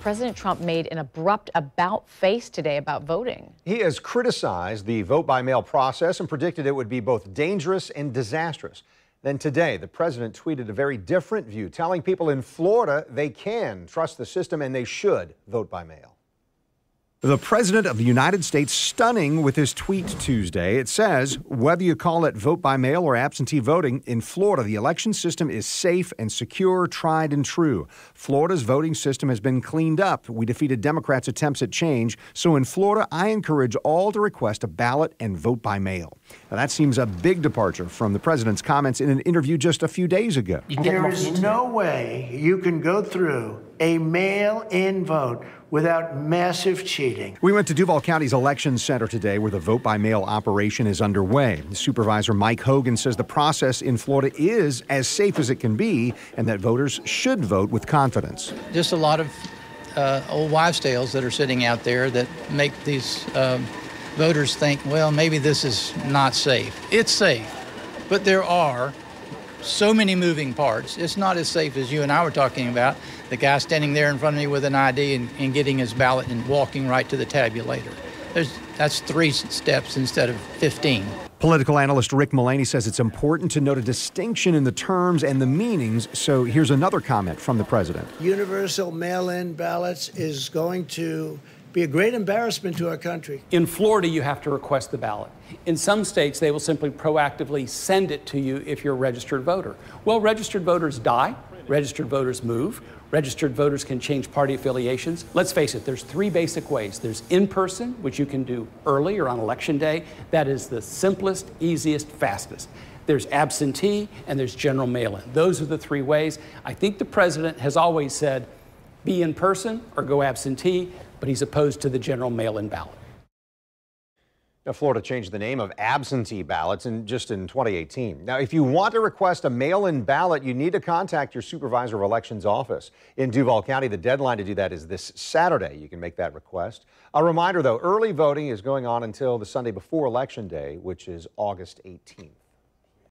President Trump made an abrupt about face today about voting. He has criticized the vote by mail process and predicted it would be both dangerous and disastrous. Then today, the president tweeted a very different view, telling people in Florida they can trust the system and they should vote by mail. The President of the United States stunning with his tweet Tuesday. It says, whether you call it vote by mail or absentee voting, in Florida, the election system is safe and secure, tried and true. Florida's voting system has been cleaned up. We defeated Democrats' attempts at change. So in Florida, I encourage all to request a ballot and vote by mail. Now, that seems a big departure from the president's comments in an interview just a few days ago. There is no way you can go through a mail in vote without massive cheating. We went to Duval County's election center today where the vote by mail operation is underway. Supervisor Mike Hogan says the process in Florida is as safe as it can be and that voters should vote with confidence. Just a lot of uh, old wives' tales that are sitting out there that make these um, voters think, well, maybe this is not safe. It's safe, but there are so many moving parts. It's not as safe as you and I were talking about. The guy standing there in front of me with an ID and, and getting his ballot and walking right to the tabulator. There's, that's three steps instead of 15. Political analyst Rick Mullaney says it's important to note a distinction in the terms and the meanings. So here's another comment from the president. Universal mail in ballots is going to be a great embarrassment to our country. In Florida, you have to request the ballot. In some states, they will simply proactively send it to you if you're a registered voter. Well, registered voters die, registered voters move, registered voters can change party affiliations. Let's face it, there's three basic ways. There's in person, which you can do early or on election day. That is the simplest, easiest, fastest. There's absentee, and there's general mail in. Those are the three ways. I think the president has always said be in person or go absentee but he's opposed to the general mail-in ballot. Now, Florida changed the name of absentee ballots in just in 2018. Now, if you want to request a mail-in ballot, you need to contact your supervisor of elections office. In Duval County, the deadline to do that is this Saturday. You can make that request. A reminder, though, early voting is going on until the Sunday before Election Day, which is August 18th.